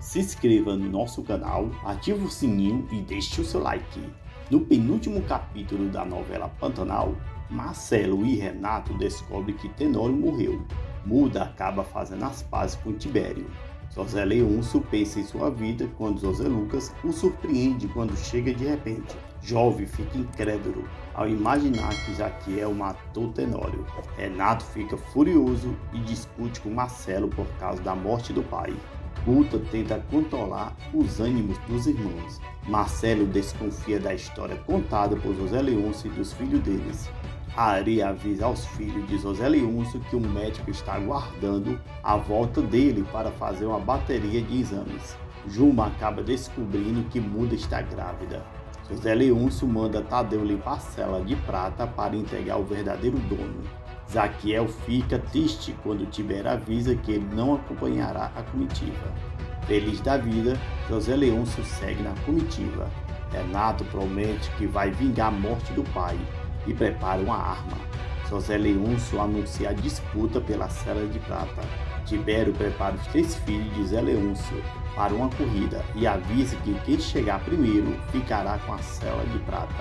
se inscreva no nosso canal, ative o sininho e deixe o seu like. No penúltimo capítulo da novela Pantanal, Marcelo e Renato descobrem que Tenório morreu. Muda acaba fazendo as pazes com Tibério. José Leôncio pensa em sua vida quando José Lucas o surpreende quando chega de repente. Jovem fica incrédulo ao imaginar que Jaquiel matou Tenório. Renato fica furioso e discute com Marcelo por causa da morte do pai. Guta tenta controlar os ânimos dos irmãos. Marcelo desconfia da história contada por José Leôncio e dos filhos deles. Ari avisa aos filhos de José Leôncio que o médico está aguardando a volta dele para fazer uma bateria de exames. Juma acaba descobrindo que Muda está grávida. José Leôncio manda Tadeu limpar a cela de prata para entregar o verdadeiro dono. Zaquiel fica triste quando Tiber avisa que ele não acompanhará a comitiva. Feliz da vida, José Leôncio segue na comitiva. Renato promete que vai vingar a morte do pai e prepara uma arma. José Leôncio anuncia a disputa pela Cela de Prata. Tibério prepara os três filhos de Zé Leôncio para uma corrida e avisa que quem chegar primeiro ficará com a Cela de Prata.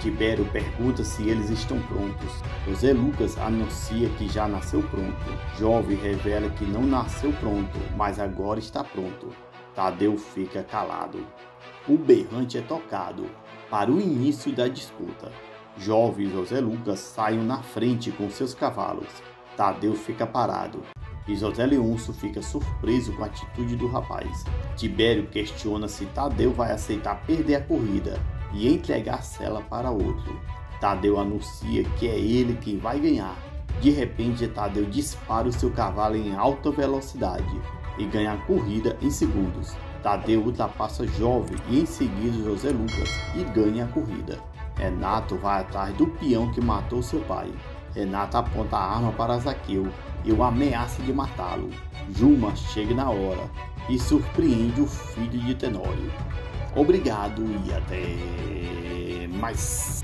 Tibério pergunta se eles estão prontos. José Lucas anuncia que já nasceu pronto. Jovem revela que não nasceu pronto, mas agora está pronto. Tadeu fica calado. O berrante é tocado para o início da disputa. Jovem José Lucas saem na frente com seus cavalos. Tadeu fica parado e José Leôncio fica surpreso com a atitude do rapaz. Tibério questiona se Tadeu vai aceitar perder a corrida e entregar a cela para outro. Tadeu anuncia que é ele quem vai ganhar. De repente, Tadeu dispara o seu cavalo em alta velocidade e ganha a corrida em segundos. Tadeu ultrapassa Jovem e em seguida José Lucas e ganha a corrida. Renato vai atrás do peão que matou seu pai. Renato aponta a arma para Zaqueu e o ameaça de matá-lo. Juma chega na hora e surpreende o filho de Tenório. Obrigado e até mais.